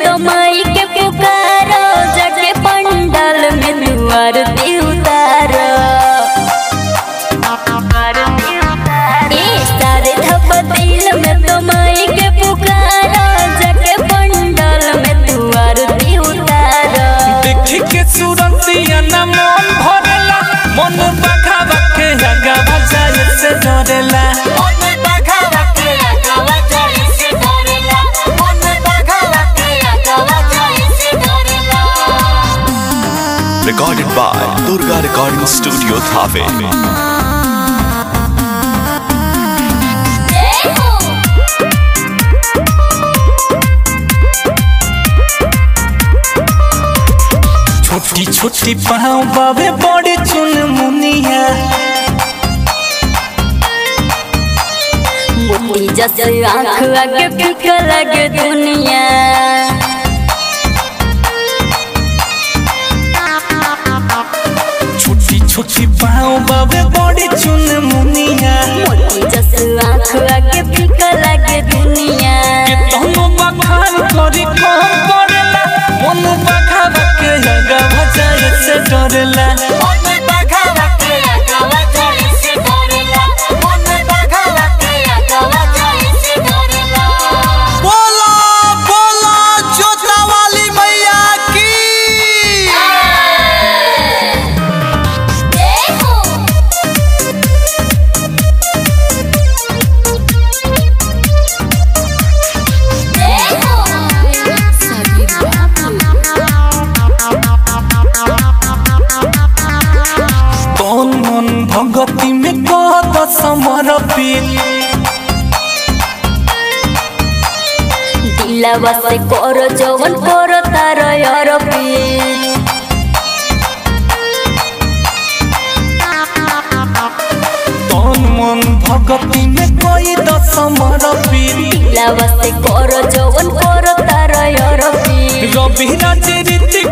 তোমায় Recorded by Durga Recording Studio Thave. छोटी छोटी पाँव बाबे बड़े चुन मुनिया मोती जैसे आँख आगे फीका लगे दुनिया बाबे बड़े चुन मुनिया। मोती जैसे आँख आगे फीका लगे दुनिया भगती में कद समर्पित दिलवा से कर जवन कर तार मन भगती में कोई समर्पित दिलवा से कर जवन कर तार यार पीर रवि राज रीति